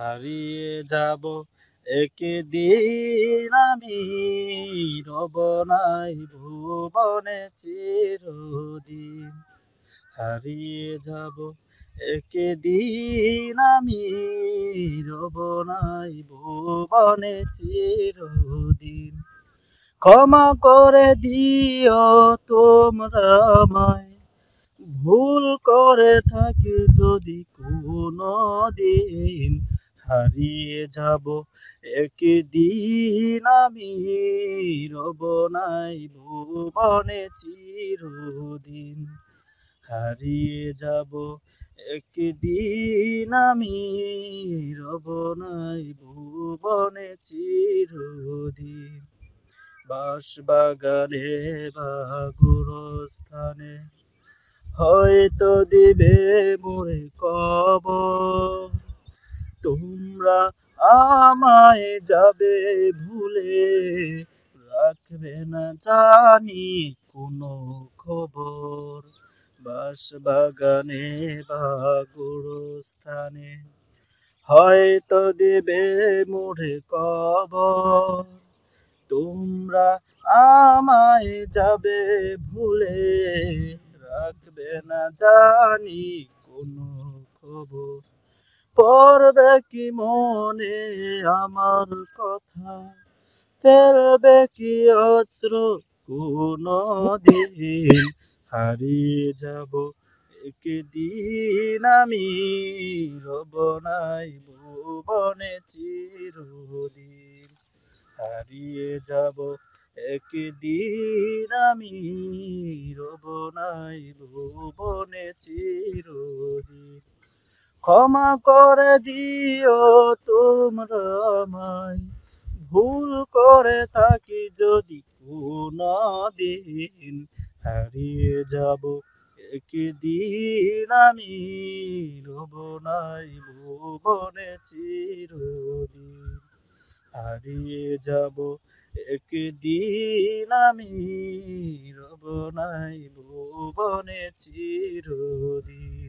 হারিয়ে যাব। একদিন আমি রব নাই ভুবনে চিরদিন। হারিয়ে যাব। একদিন আমি রব নাই ভুবনে চিরদিন। ক্ষমা করে দিও তোমরা আমায়। ভুল করে থাকি যদি কোনো দিন হারিয়ে যাব। একদিন আমি রব নাই ভুবনে চিরদিন। হারিয়ে যাব। একদিন আমি রব নাই ভুবনে চিরদিন। বাস বাগানে বা গুরস্থানে হয়তো দিবে মোরে কবর। তোমরা আমায় যাবে ভুলে রাখবে না জানি কোনো খবর। বাস বাগানে বা গুরুস্থানে হয়তো দেবে মোরে কবর। তোমরা আমায় যাবে ভুলে রাখবে না জানি কোনো পড়বে কি মনে আমার কথা। ফেলবে কি অস্ত্র কোনো দিন হারিয়ে যাব। একদিন আমি রব নাই ভুবনে চিরদিন হারিয়ে যাব। একদিন আমি রব নাই ভুবনে চিরদিন ক্ষমা করে দিও তোমরা আমায়। ভুল করে থাকি যদি কোনো দিন হারিয়ে যাব একদিন আমি রব নাই ভুবনে চিরদিন। হারিয়ে যাব একদিন আমি রব নাই ভুবনে চিরদিন।